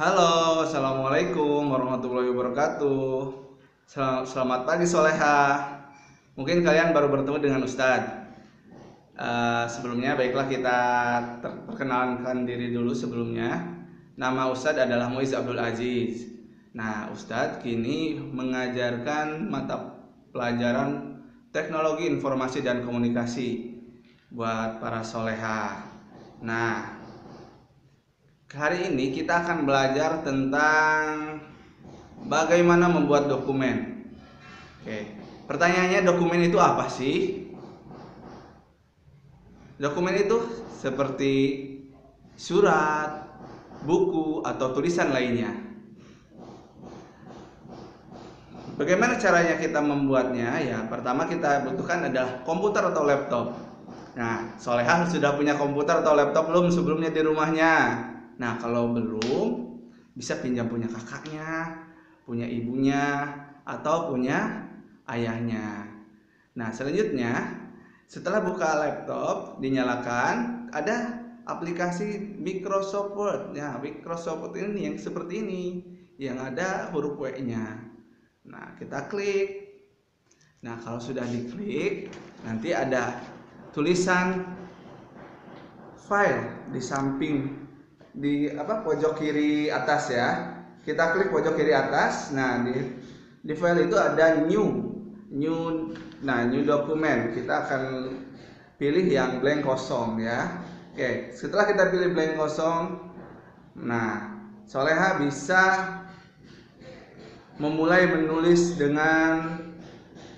Halo, assalamualaikum warahmatullahi wabarakatuh. Sel- Selamat pagi Soleha. Mungkin kalian baru bertemu dengan Ustadz. Eh, sebelumnya baiklah kita perkenalkan diri dulu sebelumnya. Nama Ustadz adalah Muiz Abdul Aziz. Nah, Ustadz kini mengajarkan mata pelajaran teknologi informasi dan komunikasi buat para soleha. Nah, Hari ini kita akan belajar tentang bagaimana membuat dokumen. Oke, pertanyaannya dokumen itu apa sih? Dokumen itu seperti surat, buku, atau tulisan lainnya. Bagaimana caranya kita membuatnya? Ya, pertama kita butuhkan adalah komputer atau laptop. Nah, Solehah sudah punya komputer atau laptop belum sebelumnya di rumahnya? Nah, kalau belum, bisa pinjam punya kakaknya, punya ibunya, atau punya ayahnya. Nah, selanjutnya, setelah buka laptop, dinyalakan, ada aplikasi Microsoft Word. Ya, Microsoft Word ini yang seperti ini, yang ada huruf W-nya. Nah, kita klik. Nah, kalau sudah diklik, nanti ada tulisan file di samping di apa pojok kiri atas ya. Kita klik pojok kiri atas. Nah di di file itu ada new new nah new dokumen kita akan pilih yang blank kosong ya. Oke setelah kita pilih blank kosong nah soleha bisa memulai menulis dengan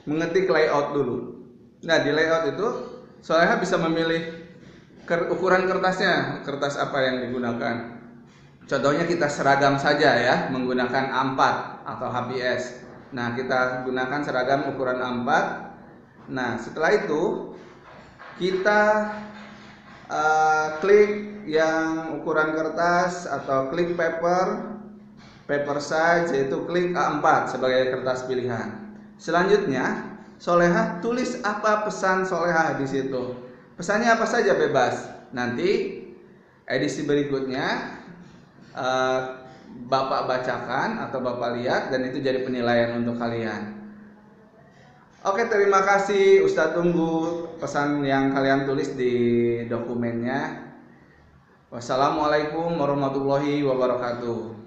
mengetik layout dulu. Nah di layout itu soleha bisa memilih ukuran kertasnya kertas apa yang digunakan? Contohnya kita seragam saja ya menggunakan A4 atau HBS nah kita gunakan seragam ukuran A4 nah setelah itu kita uh, klik yang ukuran kertas atau klik paper. Paper size yaitu klik A4 sebagai kertas pilihan. Selanjutnya Soleha tulis apa pesan Soleha di situ Pesannya apa saja bebas. Nanti edisi berikutnya uh, Bapak bacakan atau Bapak lihat dan itu jadi penilaian untuk kalian. Oke, terima kasih Ustadz tunggu pesan yang kalian tulis di dokumennya. Wassalamualaikum warahmatullahi wabarakatuh.